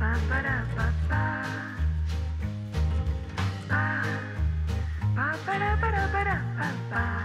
ba ba da ba ba da ba da ba da ba ba